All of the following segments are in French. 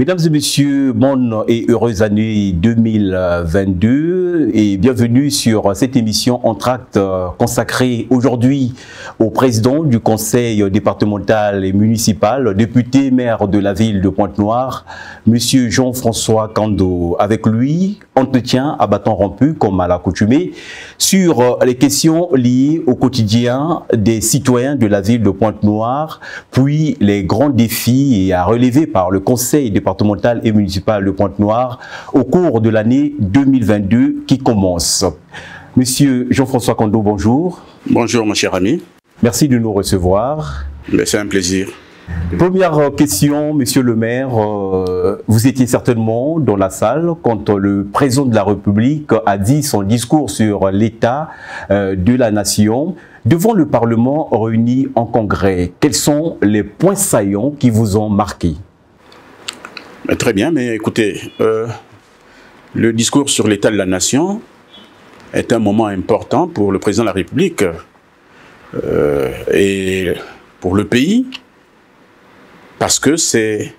Mesdames et messieurs, bonne et heureuse année 2022 et bienvenue sur cette émission en tract euh, consacrée aujourd'hui au président du conseil départemental et municipal, député maire de la ville de Pointe-Noire, monsieur Jean-François Cando. Avec lui, entretien à bâton rompu comme à l'accoutumée sur euh, les questions liées au quotidien des citoyens de la ville de Pointe-Noire, puis les grands défis à relever par le conseil départemental départementale et municipale de Pointe-Noire au cours de l'année 2022 qui commence. Monsieur Jean-François Kondo, bonjour. Bonjour, mon cher ami. Merci de nous recevoir. C'est un plaisir. Première question, monsieur le maire. Euh, vous étiez certainement dans la salle quand le président de la République a dit son discours sur l'état euh, de la nation devant le Parlement réuni en congrès. Quels sont les points saillants qui vous ont marqué Très bien, mais écoutez, euh, le discours sur l'état de la nation est un moment important pour le président de la République euh, et pour le pays, parce que c'est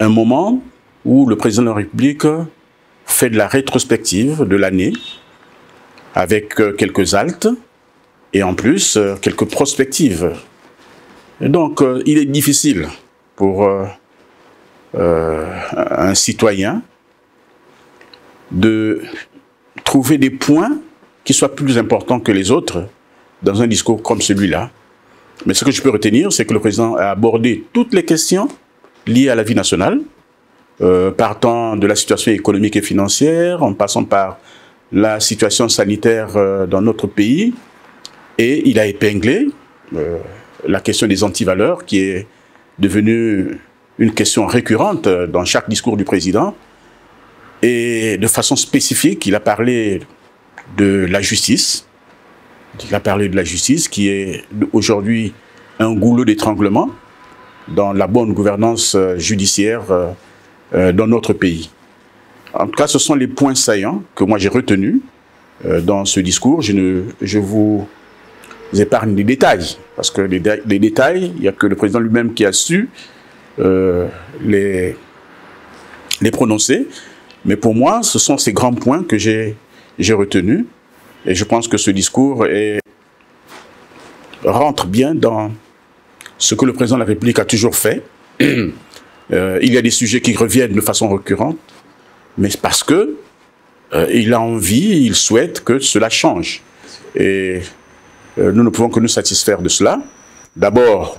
un moment où le président de la République fait de la rétrospective de l'année avec euh, quelques haltes et en plus quelques prospectives. donc il est difficile pour euh, un citoyen de trouver des points qui soient plus importants que les autres dans un discours comme celui-là. Mais ce que je peux retenir, c'est que le président a abordé toutes les questions liées à la vie nationale, euh, partant de la situation économique et financière, en passant par la situation sanitaire euh, dans notre pays, et il a épinglé la question des antivaleurs qui est devenue une question récurrente dans chaque discours du président. Et de façon spécifique, il a parlé de la justice. Il a parlé de la justice qui est aujourd'hui un goulot d'étranglement dans la bonne gouvernance euh, judiciaire euh, euh, dans notre pays. En tout cas, ce sont les points saillants que moi j'ai retenus dans ce discours. Je, ne, je vous épargne les détails, parce que les, les détails, il n'y a que le président lui-même qui a su euh, les, les prononcer. Mais pour moi, ce sont ces grands points que j'ai retenus. Et je pense que ce discours rentre bien dans ce que le président de la République a toujours fait. Euh, il y a des sujets qui reviennent de façon récurrente, mais parce que euh, il a envie, il souhaite que cela change. Et nous ne pouvons que nous satisfaire de cela. D'abord,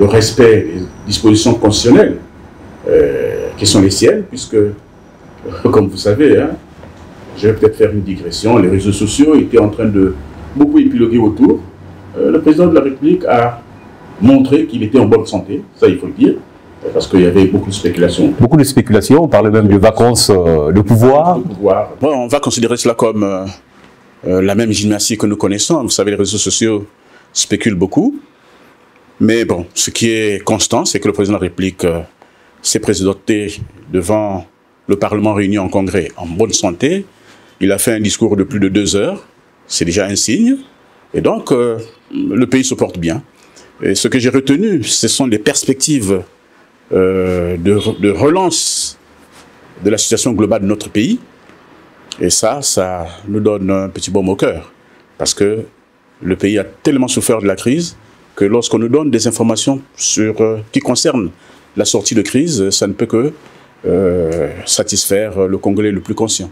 le respect des dispositions constitutionnelles euh, qui sont les siennes, puisque, euh, comme vous savez, hein, je vais peut-être faire une digression, les réseaux sociaux étaient en train de beaucoup épiloguer autour. Euh, le président de la République a montré qu'il était en bonne santé, ça il faut le dire, parce qu'il y avait beaucoup de spéculations. Beaucoup de spéculations, on parlait même de vacances de pouvoir. pouvoir. on va considérer cela comme la même gymnastique que nous connaissons. Vous savez, les réseaux sociaux spéculent beaucoup. Mais bon, ce qui est constant, c'est que le président de la République euh, s'est présenté devant le Parlement réuni en congrès en bonne santé. Il a fait un discours de plus de deux heures. C'est déjà un signe. Et donc, euh, le pays se porte bien. Et ce que j'ai retenu, ce sont les perspectives euh, de, de, relance de la situation globale de notre pays. Et ça, ça nous donne un petit baume au cœur. Parce que le pays a tellement souffert de la crise que lorsqu'on nous donne des informations sur, euh, qui concernent la sortie de crise, ça ne peut que euh, satisfaire le Congolais le plus conscient.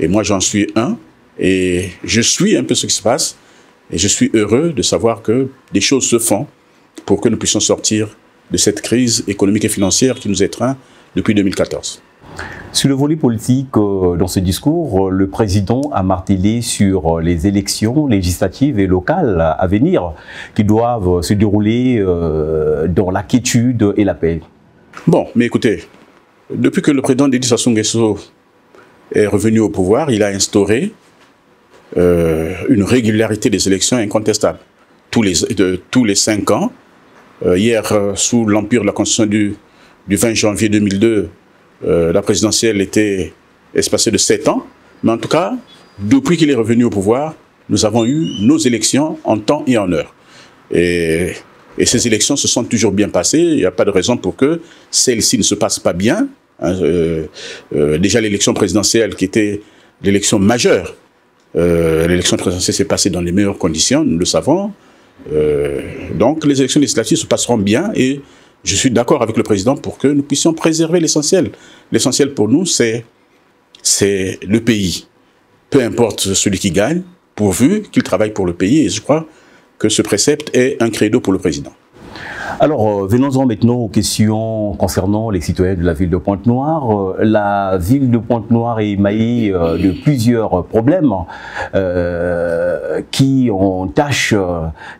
Et moi, j'en suis un, et je suis un peu ce qui se passe, et je suis heureux de savoir que des choses se font pour que nous puissions sortir de cette crise économique et financière qui nous étreint depuis 2014. Sur le volet politique, euh, dans ce discours, euh, le président a martelé sur euh, les élections législatives et locales à venir qui doivent se dérouler dans la quiétude et la paix. Bon, mais écoutez, depuis que le président Dédé Sassou Nguesso est revenu au pouvoir, il a instauré une régularité des élections incontestable. Tous les, cinq ans, hier, sous l'empire de la Constitution du, du 20 janvier 2002, euh, la présidentielle était espacée de sept ans. Mais en tout cas, depuis qu'il est revenu au pouvoir, nous avons eu nos élections en temps et en heure. Et, ces élections se sont toujours bien passées. Il n'y a pas de raison pour que celles-ci ne se passent pas bien. Hein, euh, euh, déjà, l'élection présidentielle, qui était l'élection majeure, l'élection présidentielle s'est passée dans les meilleures conditions, nous le savons. donc, les élections législatives se passeront bien et je suis d'accord avec le président pour que nous puissions préserver l'essentiel. L'essentiel pour nous, c'est le pays. Peu importe celui qui gagne, pourvu qu'il travaille pour le pays. Et je crois que ce précepte est un credo pour le président. Alors, euh, venons-en maintenant aux questions concernant les citoyens de la ville de Pointe-Noire. Euh, la ville de Pointe-Noire est émaillée euh, de plusieurs problèmes qui entachent,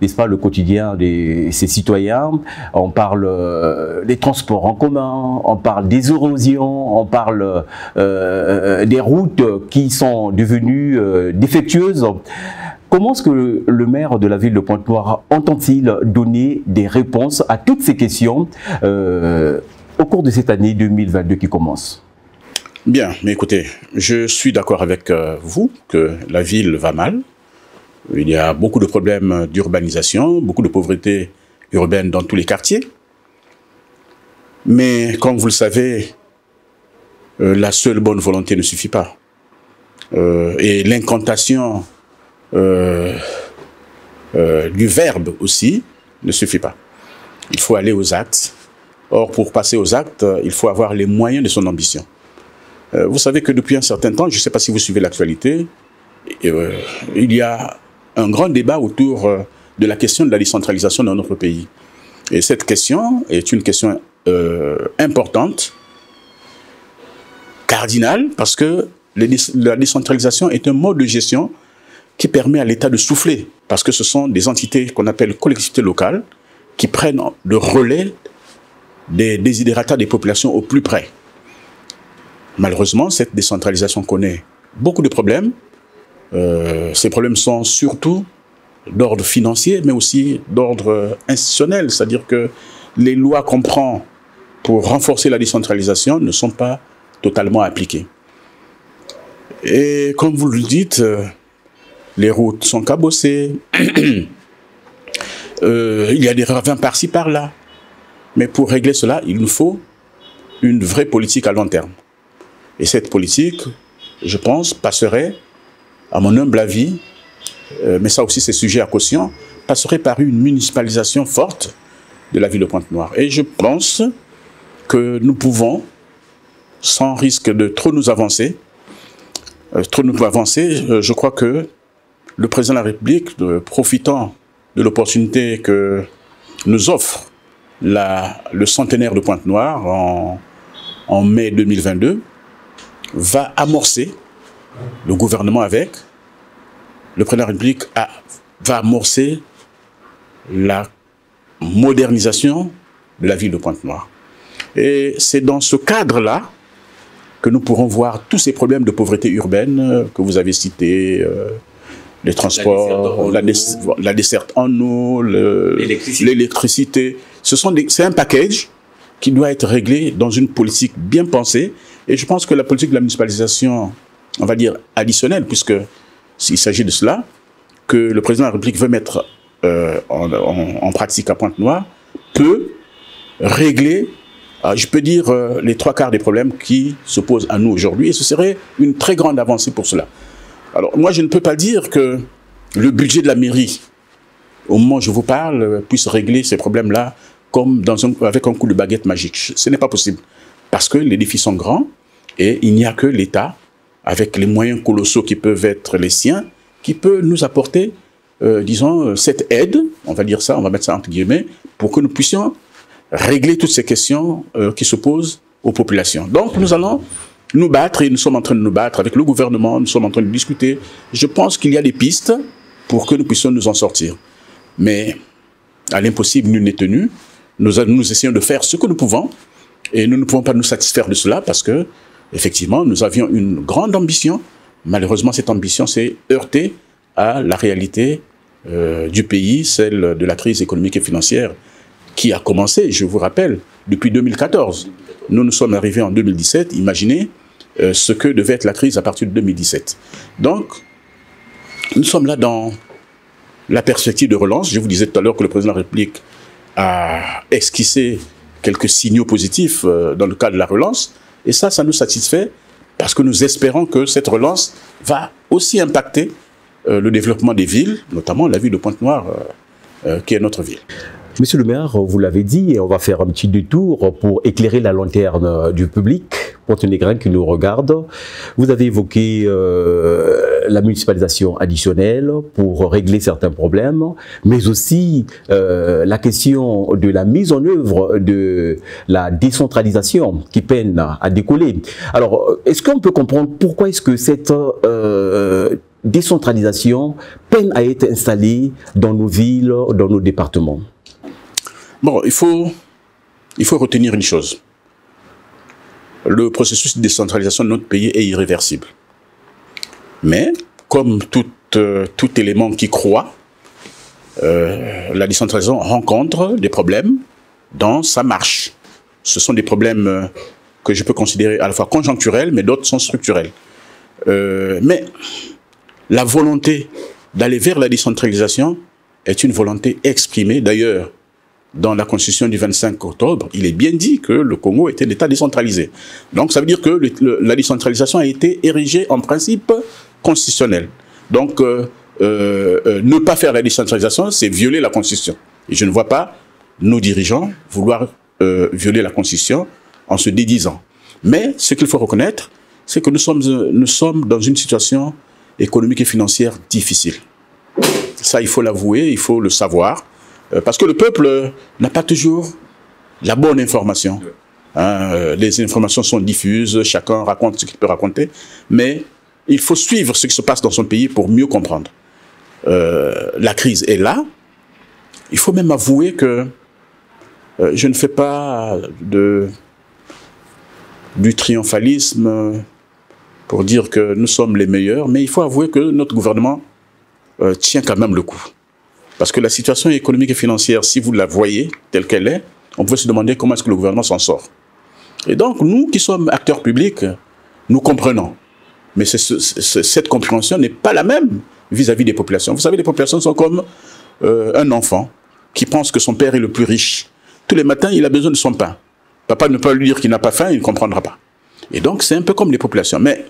n'est-ce pas, le quotidien de ces citoyens. On parle des transports en commun, on parle des érosions, on parle des routes qui sont devenues défectueuses. Comment est-ce que le maire de la ville de Pointe-Noire entend-il donner des réponses à toutes ces questions euh, au cours de cette année 2022 qui commence? Bien, mais écoutez, je suis d'accord avec euh, vous que la ville va mal. Il y a beaucoup de problèmes d'urbanisation, beaucoup de pauvreté urbaine dans tous les quartiers. Mais comme vous le savez, euh, la seule bonne volonté ne suffit pas. et l'incantation du verbe aussi ne suffit pas. Il faut aller aux actes. Or, pour passer aux actes, il faut avoir les moyens de son ambition. Euh, vous savez que depuis un certain temps, je ne sais pas si vous suivez l'actualité, il y a un grand débat autour de la question de la décentralisation dans notre pays. Et cette question est une question importante, cardinale, parce que la décentralisation est un mode de gestion qui permet à l'État de souffler, parce que ce sont des entités qu'on appelle collectivités locales qui prennent le relais des désidérata des populations au plus près. Malheureusement, cette décentralisation connaît beaucoup de problèmes. Euh, ces problèmes sont surtout d'ordre financier, mais aussi d'ordre institutionnel, c'est-à-dire que les lois qu'on prend pour renforcer la décentralisation ne sont pas totalement appliquées. Et comme vous le dites, euh, les routes sont cabossées, euh, il y a des ravins par-ci par-là. Mais pour régler cela, il nous faut une vraie politique à long terme. Et cette politique, je pense, passerait, à mon humble avis, euh, mais ça aussi c'est sujet à caution, passerait par une municipalisation forte de la ville de Pointe-Noire. Et je pense que nous pouvons, sans risque de trop nous avancer, euh, trop nous avancer, je crois que le président de la République, profitant de l'opportunité que nous offre le centenaire de Pointe-Noire en, mai 2022, va amorcer, le gouvernement avec, le président de la République va amorcer la modernisation de la ville de Pointe-Noire. Et c'est dans ce cadre-là que nous pourrons voir tous ces problèmes de pauvreté urbaine que vous avez cités, euh, les transports, la, desserte en eau, l'électricité. Ce sont c'est un package qui doit être réglé dans une politique bien pensée. Et je pense que la politique de la municipalisation, on va dire additionnelle, puisque s'il s'agit de cela, que le président de la République veut mettre euh, en, pratique à Pointe-Noire, peut régler, euh, je peux dire, euh, les trois quarts des problèmes qui se posent à nous aujourd'hui. Et ce serait une très grande avancée pour cela. Alors, moi, je ne peux pas dire que le budget de la mairie, au moment où je vous parle, puisse régler ces problèmes-là comme avec un coup de baguette magique. Ce n'est pas possible. Parce que les défis sont grands et il n'y a que l'État, avec les moyens colossaux qui peuvent être les siens, qui peut nous apporter, euh, disons, cette aide, on va dire ça, on va mettre ça entre guillemets, pour que nous puissions régler toutes ces questions euh, qui se posent aux populations. Donc nous allons nous battre et nous sommes en train de nous battre avec le gouvernement, nous sommes en train de discuter. Je pense qu'il y a des pistes pour que nous puissions nous en sortir. Mais à l'impossible, nul n'est tenu. Nous, nous essayons de faire ce que nous pouvons et nous ne pouvons pas nous satisfaire de cela parce que, effectivement, nous avions une grande ambition. Malheureusement, cette ambition s'est heurtée à la réalité euh, du pays, celle de la crise économique et financière qui a commencé, je vous rappelle, depuis 2014. Nous nous sommes arrivés en 2017. Imaginez euh, ce que devait être la crise à partir de 2017. Donc, nous sommes là dans la perspective de relance. Je vous disais tout à l'heure que le président de la République a esquissé quelques signaux positifs euh, dans le cadre de la relance. Et ça, ça nous satisfait parce que nous espérons que cette relance va aussi impacter euh, le développement des villes, notamment la ville de Pointe-Noire, qui est notre ville. Monsieur le maire, vous l'avez dit, et on va faire un petit détour pour éclairer la lanterne du public, Monténégrin qui nous regarde. Vous avez évoqué euh, la municipalisation additionnelle pour régler certains problèmes, mais aussi euh, la question de la mise en œuvre de la décentralisation qui peine à décoller. Alors, est-ce qu'on peut comprendre pourquoi est-ce que cette euh, décentralisation peine à être installée dans nos villes, dans nos départements? Bon, il faut, il faut retenir une chose. Le processus de décentralisation de notre pays est irréversible. Mais, comme tout, euh, tout élément qui croit, euh, la décentralisation rencontre des problèmes dans sa marche. Ce sont des problèmes euh, que je peux considérer à la fois conjoncturels, mais d'autres sont structurels. mais la volonté d'aller vers la décentralisation est une volonté exprimée. D'ailleurs, dans la constitution du 25 octobre, il est bien dit que le Congo était un État décentralisé. Donc ça veut dire que la décentralisation a été érigée en principe constitutionnel. Donc euh, euh, euh, ne pas faire la décentralisation, c'est violer la constitution. Et je ne vois pas nos dirigeants vouloir violer la constitution en se dédisant. Mais ce qu'il faut reconnaître, c'est que nous sommes, nous sommes dans une situation économique et financière difficile. Ça, il faut l'avouer, il faut le savoir. Euh, parce que le peuple n'a pas toujours la bonne information. Hein, euh, les informations sont diffuses, chacun raconte ce qu'il peut raconter, mais il faut suivre ce qui se passe dans son pays pour mieux comprendre. Euh, la crise est là. Il faut même avouer que je ne fais pas de, du triomphalisme pour dire que nous sommes les meilleurs, mais il faut avouer que notre gouvernement tient quand même le coup. Parce que la situation économique et financière, si vous la voyez telle qu'elle est, on peut se demander comment est-ce que le gouvernement s'en sort. Et donc, nous qui sommes acteurs publics, nous comprenons. Mais cette compréhension n'est pas la même vis-à-vis des populations. Vous savez, les populations sont comme euh, un enfant qui pense que son père est le plus riche. Tous les matins, il a besoin de son pain. Papa ne peut pas lui dire qu'il n'a pas faim, il ne comprendra pas. Et donc, c'est un peu comme les populations. Mais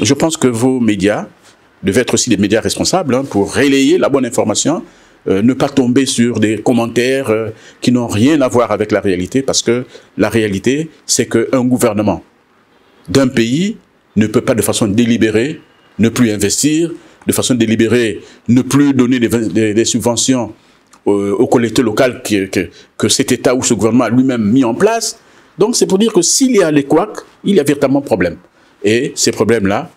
je pense que vos médias devaient être aussi des médias responsables hein, pour relayer la bonne information euh, ne pas tomber sur des commentaires euh, qui n'ont rien à voir avec la réalité, parce que la réalité, c'est qu'un gouvernement d'un pays ne peut pas de façon délibérée ne plus investir, de façon délibérée ne plus donner des, subventions aux, collectivités locales que, que, cet État ou ce gouvernement a lui-même mis en place. Donc c'est pour dire que s'il y a les couacs, il y a véritablement problème. Et ces problèmes-là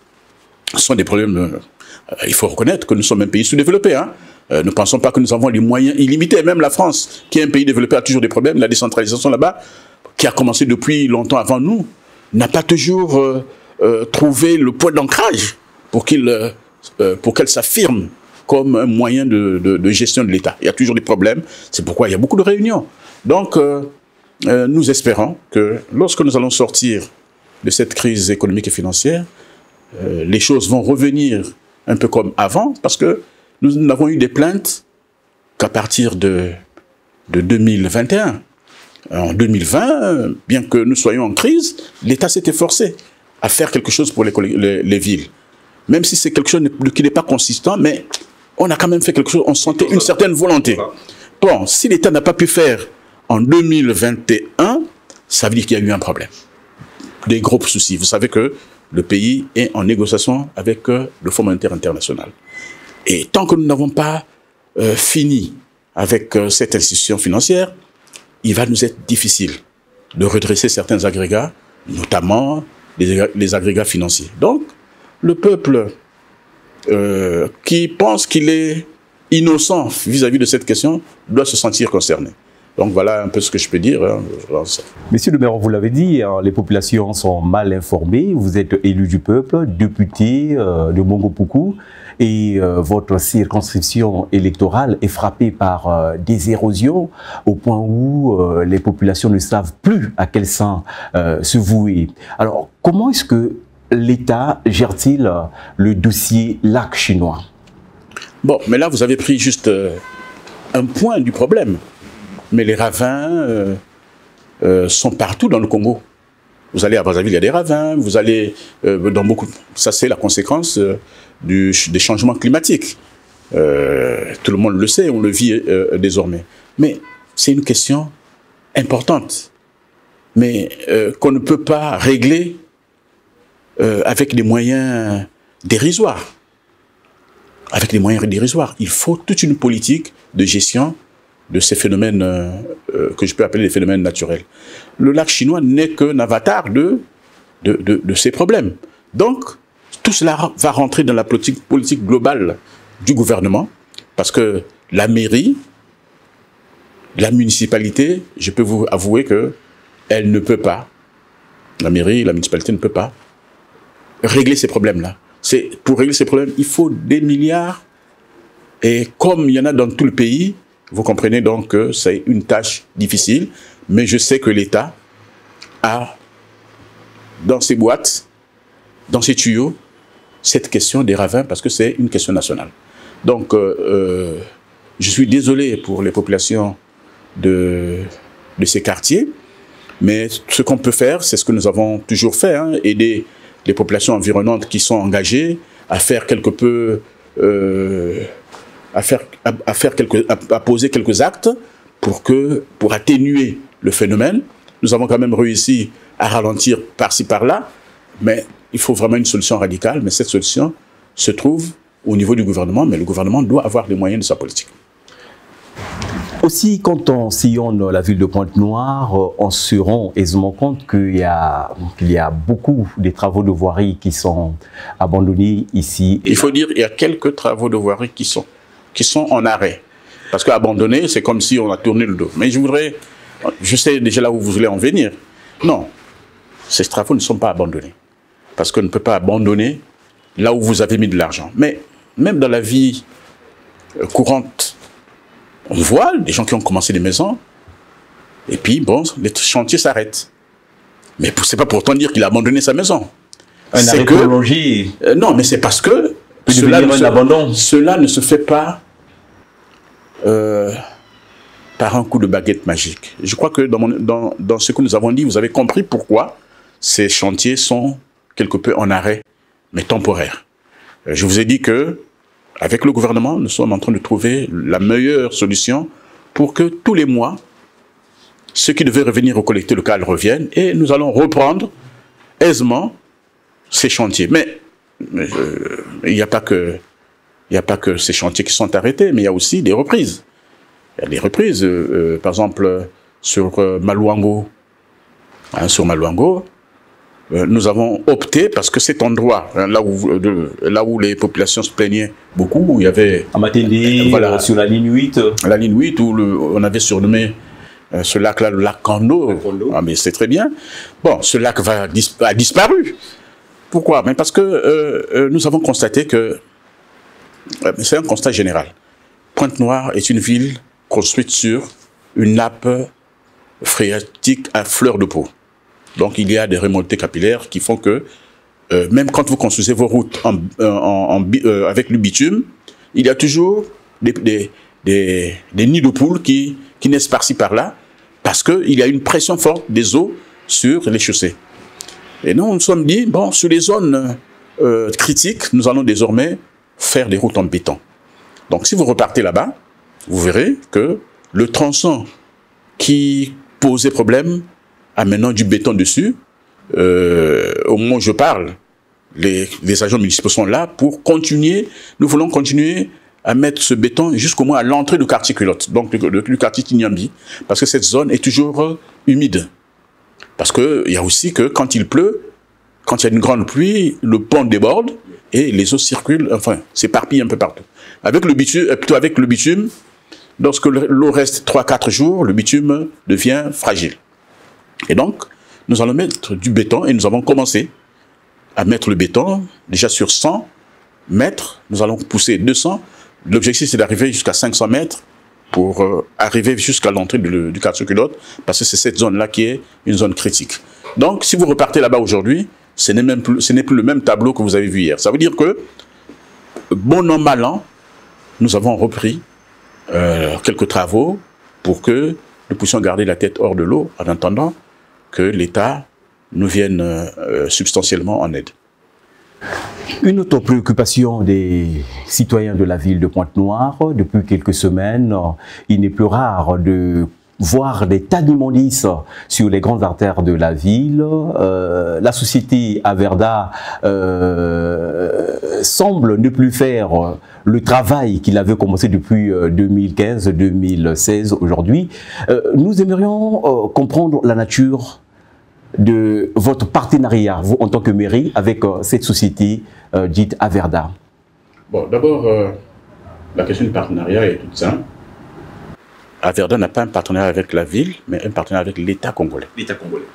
sont des problèmes... Euh, il faut reconnaître que nous sommes un pays sous-développé. Hein euh, ne pensons pas que nous avons les moyens illimités. Même la France, qui est un pays développé, a toujours des problèmes. La décentralisation là-bas, qui a commencé depuis longtemps avant nous, n'a pas toujours euh, euh, trouvé le point d'ancrage pour qu'il, pour qu'elle s'affirme comme un moyen de, de, gestion de l'État. Il y a toujours des problèmes. C'est pourquoi il y a beaucoup de réunions. Donc, nous espérons que lorsque nous allons sortir de cette crise économique et financière, les choses vont revenir un peu comme avant, parce que nous n'avons eu des plaintes qu'à partir de, de 2021. En 2020, bien que nous soyons en crise, l'État s'était forcé à faire quelque chose pour les, les, villes. Même si c'est quelque chose qui n'est pas consistant, mais on a quand même fait quelque chose, on sentait une certaine volonté. Bon, si l'État n'a pas pu faire en 2021, ça veut dire qu'il y a eu un problème. Des gros soucis. Vous savez que le pays est en négociation avec euh, le Fonds monétaire international. Et tant que nous n'avons pas euh, fini avec euh, cette institution financière, il va nous être difficile de redresser certains agrégats notamment les, agrégats financiers. Donc, le peuple euh, qui pense qu'il est innocent vis-à-vis de cette question doit se sentir concerné. Donc voilà un peu ce que je peux dire. Hein, Monsieur le maire, vous l'avez dit, hein, les populations sont mal informées. Vous êtes élu du peuple, député euh, de Mongopuku, et euh, votre circonscription électorale est frappée par euh, des érosions au point où les populations ne savent plus à quel sein se vouer. Alors, comment est-ce que l'État gère-t-il le dossier lac chinois? Bon, mais là, vous avez pris juste un point du problème. Mais les ravins euh, euh, sont partout dans le Congo. Vous allez à Brazzaville, il y a des ravins. Vous allez euh, dans beaucoup. Ça, c'est la conséquence des changements climatiques. tout le monde le sait, on le vit désormais. Mais c'est une question importante, mais qu'on ne peut pas régler avec des moyens dérisoires. Avec des moyens dérisoires. Il faut toute une politique de gestion de ces phénomènes euh, euh, que je peux appeler des phénomènes naturels. Le lac chinois n'est qu'un avatar de, de, de, ces problèmes. Donc, tout cela va rentrer dans la politique, globale du gouvernement, parce que la mairie, la municipalité, je peux vous avouer que elle ne peut pas, la mairie, la municipalité ne peut pas régler ces problèmes-là. Pour régler ces problèmes, il faut des milliards. Et comme il y en a dans tout le pays, vous comprenez donc que c'est une tâche difficile, mais je sais que l'État a dans ses boîtes, dans ses tuyaux, cette question des ravins parce que c'est une question nationale. Donc, euh, euh, je suis désolé pour les populations de, ces quartiers, mais ce qu'on peut faire, c'est ce que nous avons toujours fait, hein, aider les populations environnantes qui sont engagées à faire quelque peu euh, à faire, à, faire quelques, à, poser quelques actes pour, que, pour atténuer le phénomène. Nous avons quand même réussi à ralentir par-ci, par-là, mais il faut vraiment une solution radicale. Mais cette solution se trouve au niveau du gouvernement, mais le gouvernement doit avoir les moyens de sa politique. Aussi, quand on sillonne la ville de Pointe-Noire, on se rend aisément compte qu'il y, a, qu'il y a beaucoup de travaux de voirie qui sont abandonnés ici. Il faut dire qu'il y a quelques travaux de voirie qui sont qui sont en arrêt. Parce qu'abandonner, c'est comme si on a tourné le dos. Mais je voudrais, je sais déjà là où vous voulez en venir. Non, ces travaux ne sont pas abandonnés. Parce qu'on ne peut pas abandonner là où vous avez mis de l'argent. Mais même dans la vie euh, courante, on voit des gens qui ont commencé des maisons, et puis, bon, les chantiers s'arrêtent. Mais ce n'est pas pourtant dire qu'il a abandonné sa maison. Un arrêt que, euh, Non, mais c'est parce que cela ne, cela ne se fait pas euh, par un coup de baguette magique. Je crois que dans, ce que nous avons dit, vous avez compris pourquoi ces chantiers sont quelque peu en arrêt, mais temporaire. Euh, je vous ai dit que, avec le gouvernement, nous sommes en train de trouver la meilleure solution pour que tous les mois, ceux qui devaient revenir au collectif local reviennent et nous allons reprendre aisément ces chantiers. Mais euh, il n'y a pas que il n'y a pas que ces chantiers qui sont arrêtés, mais il y a aussi des reprises. Il y a des reprises, euh, euh, par exemple, sur Maluango. Hein, sur Maluango, nous avons opté, parce que cet endroit, hein, là, où, là où les populations se plaignaient beaucoup, où il y avait... À Matende, voilà, sur la ligne 8. La ligne 8, où on avait surnommé ce lac-là le lac Kando. Ah, mais c'est très bien. Bon, ce lac va, a disparu. Pourquoi? Mais Parce que euh, euh, nous avons constaté que, euh, c'est un constat général, Pointe-Noire est une ville construite sur une nappe phréatique à fleur de peau. Donc il y a des remontées capillaires qui font que, même quand vous construisez vos routes avec le bitume, il y a toujours des, nids de poules qui, qui naissent par-ci par-là, parce qu'il y a une pression forte des eaux sur les chaussées. Et nous, nous sommes dit, bon, sur les zones euh, critiques, nous allons désormais faire des routes en béton. Donc si vous repartez là-bas, vous verrez que le tronçon qui posait problème a maintenant du béton dessus. Euh, au moment où je parle, les, agents municipaux sont là pour continuer. Nous voulons continuer à mettre ce béton jusqu'au moins à l'entrée du quartier culotte, donc du, quartier Tignambi, parce que cette zone est toujours humide. Parce qu'il y a aussi que quand il pleut, quand il y a une grande pluie, le pont déborde et les eaux circulent, enfin, s'éparpillent un peu partout. Avec le bitume, euh, plutôt avec le bitume, lorsque l'eau reste 3-4 jours, le bitume devient fragile. Et donc, nous allons mettre du béton et nous avons commencé à mettre le béton déjà sur 100 mètres. Nous allons pousser 200. L'objectif, c'est d'arriver jusqu'à 500 mètres pour euh, arriver jusqu'à l'entrée du quartier culotte, parce que c'est cette zone-là qui est une zone critique. Donc, si vous repartez là-bas aujourd'hui, ce n'est même plus, ce n'est plus le même tableau que vous avez vu hier. Ça veut dire que, bon an, mal an, nous avons repris euh, quelques travaux pour que nous puissions garder la tête hors de l'eau en attendant que l'État nous vienne euh, substantiellement en aide. Une autre préoccupation des citoyens de la ville de Pointe-Noire, depuis quelques semaines, il n'est plus rare de voir des tas d'immondices sur les grandes artères de la ville. Euh, la société Averda euh, semble ne plus faire le travail qu'il avait commencé depuis 2015-2016 aujourd'hui. nous aimerions comprendre la nature de votre partenariat, vous en tant que mairie, avec euh, cette société euh, dite Averda Bon, d'abord, euh, la question du partenariat est toute simple. Averda n'a pas un partenariat avec la ville, mais un partenariat avec l'État congolais. L'État congolais.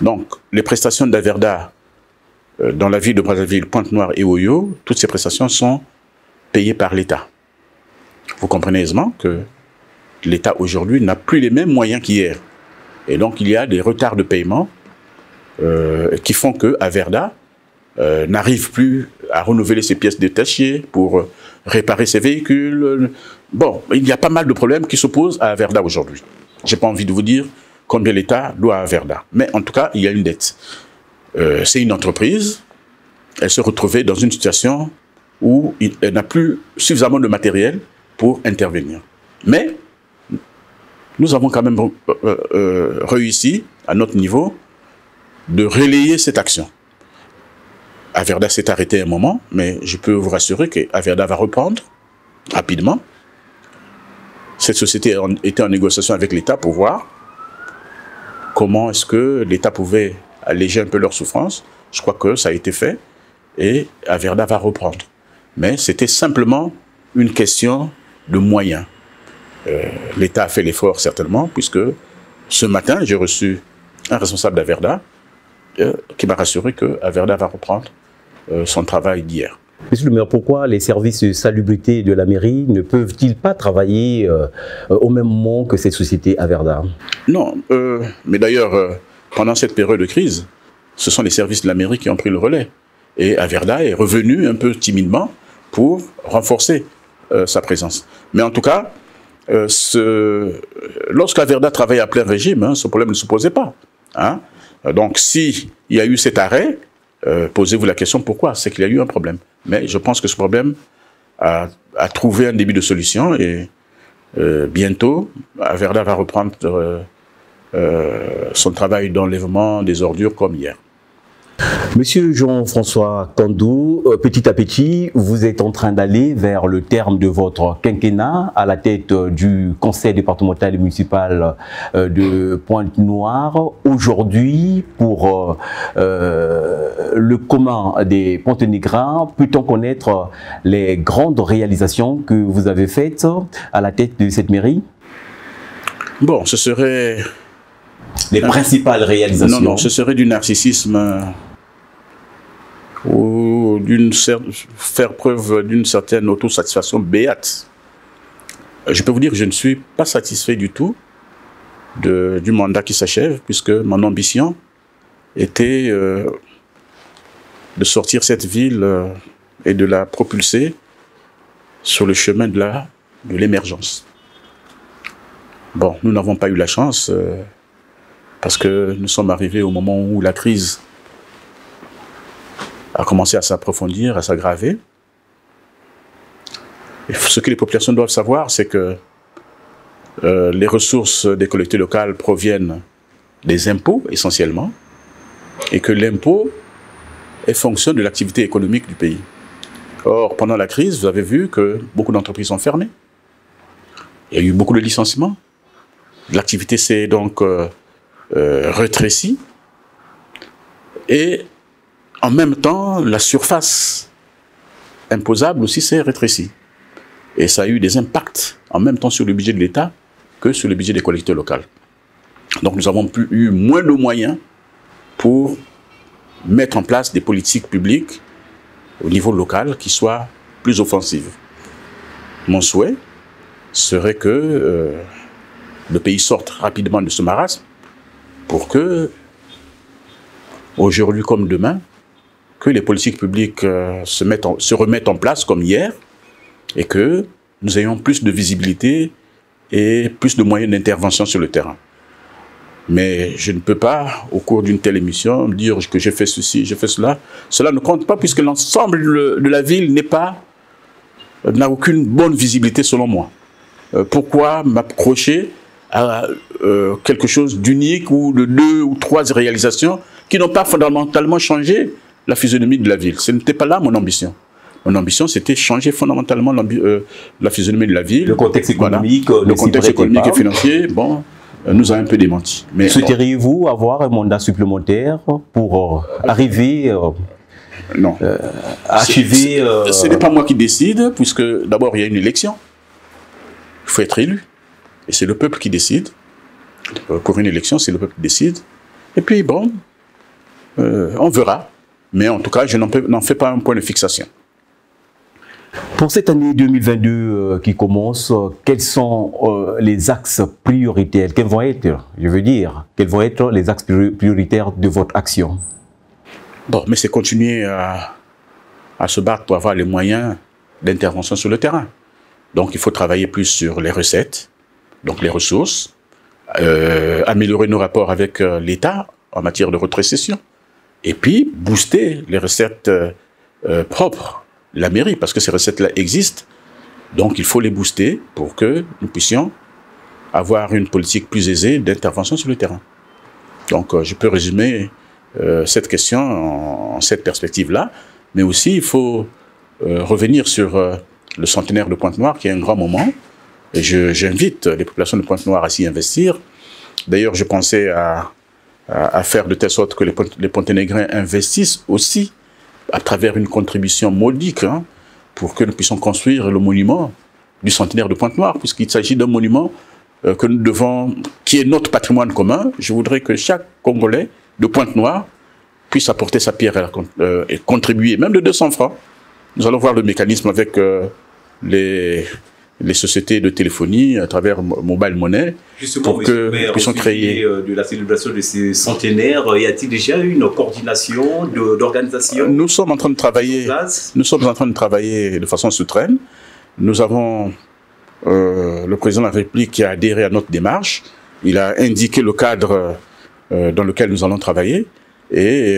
Donc, les prestations d'Averda dans la ville de Brazzaville, Pointe-Noire et Oyo, toutes ces prestations sont payées par l'État. Vous comprenez aisément que l'État aujourd'hui n'a plus les mêmes moyens qu'hier. Et donc, il y a des retards de paiement euh, qui font que Averda euh, n'arrive plus à renouveler ses pièces détachées pour réparer ses véhicules. Bon, il y a pas mal de problèmes qui s'opposent à Averda aujourd'hui. J'ai pas envie de vous dire combien l'État doit à Averda. Mais en tout cas, il y a une dette. Euh, c'est une entreprise. Elle se retrouvait dans une situation où elle n'a plus suffisamment de matériel pour intervenir. Mais nous avons quand même réussi, à notre niveau, de relayer cette action. Averda s'est arrêté un moment, mais je peux vous rassurer qu'Averda va reprendre rapidement. Cette société était en négociation avec l'État pour voir comment est-ce que l'État pouvait alléger un peu leur souffrance. Je crois que ça a été fait et Averda va reprendre. Mais c'était simplement une question de moyens. Euh, L'État a fait l'effort certainement, puisque ce matin, j'ai reçu un responsable d'Averda euh, qui m'a rassuré que Averda va reprendre euh, son travail d'hier. Monsieur le maire, pourquoi les services de salubrité de la mairie ne peuvent-ils pas travailler euh, au même moment que cette société Averda Non, mais d'ailleurs, pendant cette période de crise, ce sont les services de la mairie qui ont pris le relais. Et Averda est revenu un peu timidement pour renforcer sa présence. Mais en tout cas, ce... lorsqu'Averda travaillait à plein régime, hein, ce problème ne se posait pas. Hein euh, donc, s'il y a eu cet arrêt, euh, posez-vous la question pourquoi? C'est qu'il y a eu un problème. Mais je pense que ce problème a, trouvé un début de solution et euh, bientôt, Averda va reprendre son travail d'enlèvement des ordures comme hier. Monsieur Jean-François Kandou, euh, petit à petit, vous êtes en train d'aller vers le terme de votre quinquennat à la tête euh, du conseil départemental et municipal euh, de Pointe-Noire. Aujourd'hui, pour le commun des Pontenégrins, peut-on connaître les grandes réalisations que vous avez faites à la tête de cette mairie? Bon, ce serait... Les principales réalisations Non, non, ce serait du narcissisme ou d'une faire preuve d'une certaine autosatisfaction béate. Je peux vous dire que je ne suis pas satisfait du tout de, du mandat qui s'achève, puisque mon ambition était euh, de sortir cette ville euh, et de la propulser sur le chemin de de l'émergence. Bon, nous n'avons pas eu la chance euh, parce que nous sommes arrivés au moment où la crise a commencé à s'approfondir, à s'aggraver. Ce que les populations doivent savoir, c'est que euh, les ressources des collectivités locales proviennent des impôts essentiellement, et que l'impôt est fonction de l'activité économique du pays. Or, pendant la crise, vous avez vu que beaucoup d'entreprises ont fermé. Il y a eu beaucoup de licenciements. L'activité s'est donc euh, rétréci et en même temps, la surface imposable aussi s'est rétrécie. Et ça a eu des impacts en même temps sur le budget de l'État que sur le budget des collectivités locales. Donc nous avons eu moins de moyens pour mettre en place des politiques publiques au niveau local qui soient plus offensives. Mon souhait serait que euh, le pays sorte rapidement de ce marasme pour que, aujourd'hui comme demain, que les politiques publiques euh, se, mettent se remettent en place comme hier et que nous ayons plus de visibilité et plus de moyens d'intervention sur le terrain. Mais je ne peux pas, au cours d'une telle émission, dire que j'ai fait ceci, j'ai fait cela. Cela ne compte pas puisque l'ensemble de la ville n'est pas, n'a aucune bonne visibilité selon moi. Euh, pourquoi m'approcher à euh, quelque chose d'unique ou de deux ou trois réalisations qui n'ont pas fondamentalement changé la physionomie de la ville. Ce n'était pas là mon ambition. Mon ambition, c'était changer fondamentalement euh, la physionomie de la ville. Le contexte économique, le contexte économique et financier, bon, euh, nous a un peu démenti. Souhaiteriez-vous avoir un mandat supplémentaire pour euh, arriver non. à achever Ce n'est pas moi qui décide, puisque d'abord il y a une élection. Il faut être élu. Et c'est le peuple qui décide. pour une élection, c'est le peuple qui décide. Et puis, bon, on verra. Mais en tout cas, je n'en fais pas un point de fixation. Pour cette année 2022 euh, qui commence, euh, quels sont euh, les axes prioritaires? Quels vont être, je veux dire, quels vont être les axes prioritaires de votre action? Bon, mais c'est continuer à, se battre pour avoir les moyens d'intervention sur le terrain. Donc, il faut travailler plus sur les recettes, donc les ressources, améliorer nos rapports avec l'État en matière de rétrocession, et puis booster les recettes propres la mairie, parce que ces recettes-là existent. Donc il faut les booster pour que nous puissions avoir une politique plus aisée d'intervention sur le terrain. Donc euh, je peux résumer euh, cette question en, cette perspective-là, mais aussi il faut euh, revenir sur le centenaire de Pointe-Noire, qui est un grand moment. Et j'invite les populations de Pointe-Noire à s'y investir. D'ailleurs, je pensais à, à, faire de telle sorte que les, les Ponténégrins investissent aussi à travers une contribution modique hein, pour que nous puissions construire le monument du centenaire de Pointe-Noire, puisqu'il s'agit d'un monument euh, que nous devons, qui est notre patrimoine commun. Je voudrais que chaque Congolais de Pointe-Noire puisse apporter sa pierre euh, et contribuer, même de 200 francs. Nous allons voir le mécanisme avec euh, les, les sociétés de téléphonie à travers Mobile Money pour que nous puissions créer euh, de la célébration de ces centenaires. Y a-t-il déjà une coordination d'organisation Nous sommes en train de travailler. Nous sommes en train de travailler de façon souterraine. Nous avons euh, le président de la République qui a adhéré à notre démarche. Il a indiqué le cadre euh, dans lequel nous allons travailler. Et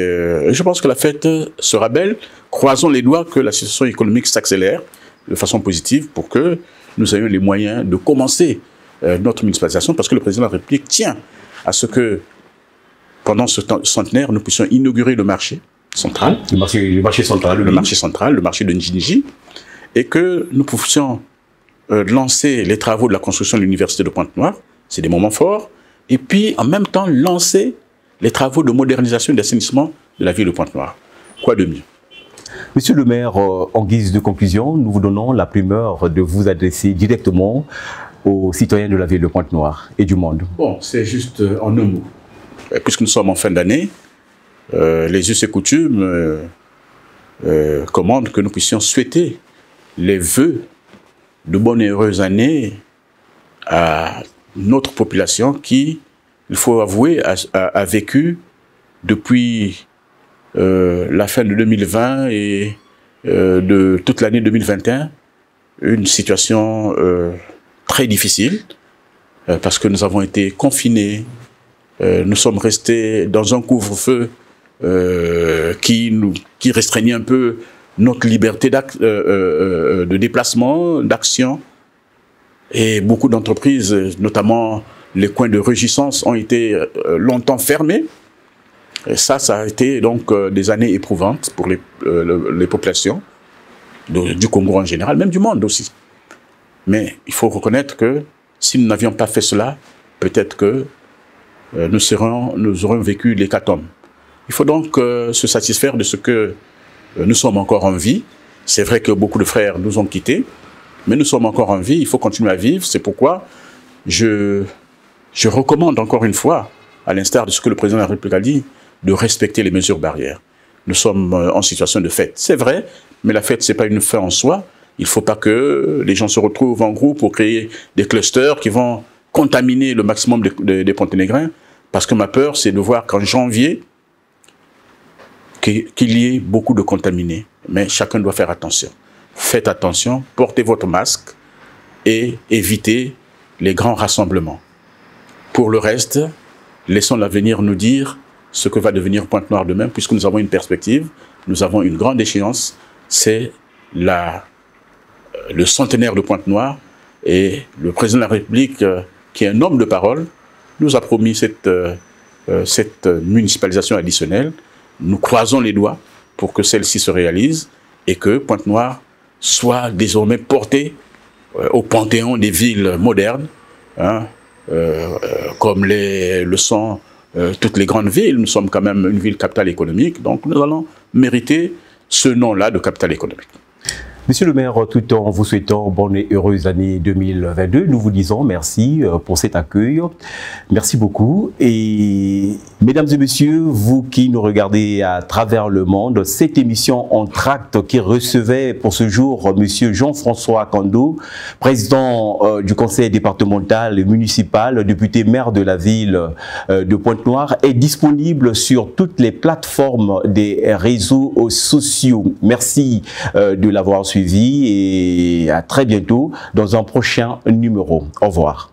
je pense que la fête sera belle. Croisons les doigts que la situation économique s'accélère de façon positive pour que nous ayons les moyens de commencer euh, notre municipalisation parce que le président de la République tient à ce que pendant ce centenaire, nous puissions inaugurer le marché central. Le marché, central. Le marché central, le marché de Njinji. Et que nous puissions euh, lancer les travaux de la construction de l'université de Pointe-Noire. C'est des moments forts. Et puis, en même temps, lancer les travaux de modernisation et d'assainissement de la ville de Pointe-Noire. Quoi de mieux? Monsieur le maire, euh, en guise de conclusion, nous vous donnons la primeur de vous adresser directement aux citoyens de la ville de Pointe-Noire et du monde. Bon, c'est juste euh, en un mot. Puisque nous sommes en fin d'année, euh, les us et coutumes commandent que nous puissions souhaiter les vœux de bonne et heureuse année à notre population qui, il faut avouer, a vécu depuis euh, la fin de 2020 et euh, de toute l'année 2021, une situation euh, très difficile parce que nous avons été confinés, nous sommes restés dans un couvre-feu qui, nous, qui restreignait un peu notre liberté de déplacement, d'action. Et beaucoup d'entreprises, notamment les coins de régissance, ont été longtemps fermés. Et ça, ça a été donc euh, des années éprouvantes pour les, euh, populations du Congo en général, même du monde aussi. Mais il faut reconnaître que si nous n'avions pas fait cela, peut-être que nous, serons, nous aurons vécu l'hécatombe. Il faut donc se satisfaire de ce que nous sommes encore en vie. C'est vrai que beaucoup de frères nous ont quittés, mais nous sommes encore en vie, il faut continuer à vivre. C'est pourquoi je, je recommande encore une fois, à l'instar de ce que le président de la République a dit, de respecter les mesures barrières. Nous sommes euh, en situation de fête. C'est vrai, mais la fête, ce n'est pas une fin en soi. Il ne faut pas que les gens se retrouvent en groupe pour créer des clusters qui vont contaminer le maximum des de, Ponténégrins. Parce que ma peur, c'est de voir qu'en janvier, qu'il y ait beaucoup de contaminés. Mais chacun doit faire attention. Faites attention, portez votre masque et évitez les grands rassemblements. Pour le reste, laissons l'avenir nous dire ce que va devenir Pointe-Noire demain, puisque nous avons une perspective, nous avons une grande échéance, c'est la, euh, le centenaire de Pointe-Noire, et le président de la République, euh, qui est un homme de parole, nous a promis cette, euh, cette municipalisation additionnelle. Nous croisons les doigts pour que celle-ci se réalise et que Pointe-Noire soit désormais portée au panthéon des villes modernes, hein, comme les, le sont euh, toutes les grandes villes. Nous sommes quand même une ville capitale économique, donc nous allons mériter ce nom-là de capitale économique. Monsieur le maire, tout en vous souhaitant bonne et heureuse année 2022, nous vous disons merci euh, pour cet accueil. Merci beaucoup. Et mesdames et messieurs, vous qui nous regardez à travers le monde, cette émission en tract qui recevait pour ce jour monsieur Jean-François Kando, président euh, du conseil départemental et municipal, député maire de la ville euh, de Pointe-Noire, est disponible sur toutes les plateformes des réseaux sociaux. Merci de l'avoir et à très bientôt dans un prochain numéro. Au revoir.